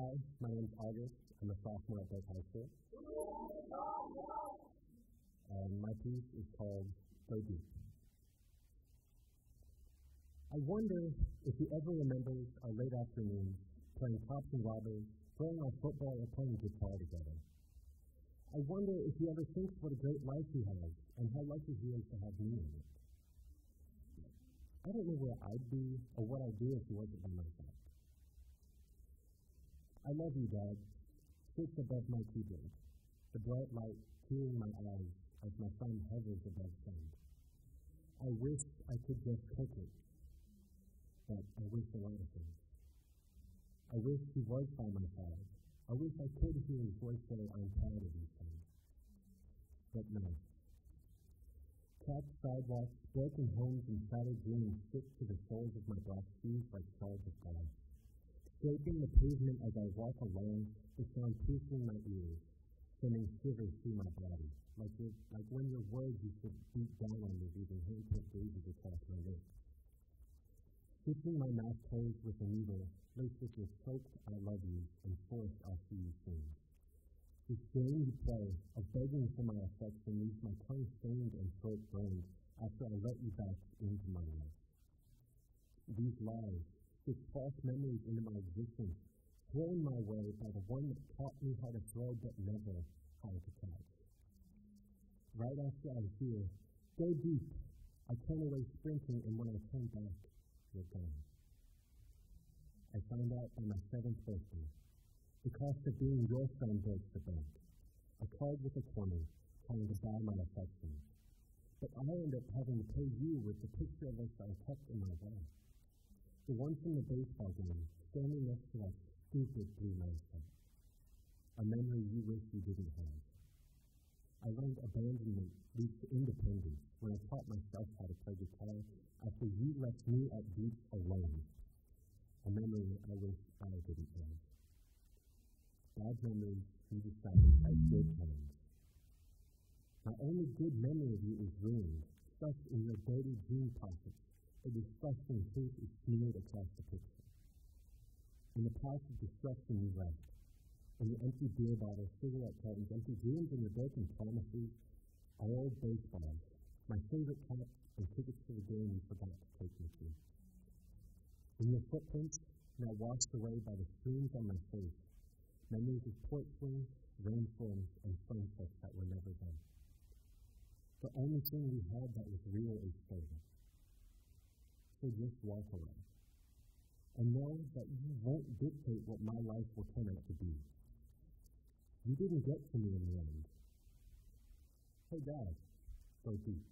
Hi, my name's August. I'm a sophomore at Burke High School. And my piece is called Go Deep. I wonder if you ever remember our late afternoons playing cops and robbers, throwing our football, or playing guitar together. I wonder if you ever think what a great life he has and how lucky he is to have me in it. I don't know where I'd be or what I'd do if he wasn't by my side. I love you, Dad. Sits above my keyboard, the bright light tearing my eyes as my son hovers above sand. I wish I could just cook it, but I wish a lot of things. I wish he was by my side. I wish I could hear his voice say, I'm proud of you, son. But no. Cracked sidewalks, broken homes, and shattered dreams stick to the soles of my black shoes like shards of glass. Scraping the pavement as I walk along, the sound piercing my ears, sending shivers through my body, like, like when your words used to beat down on me, leaving hand-print bruises across my lips. Stitching my mouth closed with a needle, laced with your I love you, and forced I'll see you soon. This game you play of begging for my affection leaves my tongue stained and throat burned after I let you back into my life. These lies, this false memories into my existence, thrown my way by the one that taught me how to throw but never how to catch. Right after I hear, go deep, I turn away sprinting, and when I turn back, you're gone. I found out on my seventh birthday the cost of being your friend breaks the bank. A card with a corner trying to buy my affection. But I end up having to pay you with the picture of us I kept in my bag. The one from the baseball game, standing next to that stupid blue mindset. A memory you wish you didn't have. I learned abandonment leads to independence when I taught myself how to play guitar after you left me at beach alone. A memory I wish I didn't have bad memories you decided as good times. My only good memory of you is ruined, stuck in your dirty jean pockets. A disgusting truth is smeared across the picture. In the past of destruction you left, in the empty beer bottles, cigarette cartons, empty dreams, and your broken promises, our old baseballs, my favorite caps, and tickets to the game you forgot to take with you. In your footprints, now washed away by the streams on my face, memories of port swings, rainstorms, and sunsets that were never done. The only thing we had that was real is service. Just walk away. And know that you won't dictate what my life will turn out to be. You didn't get to me in the end. Hey, Dad, go deep.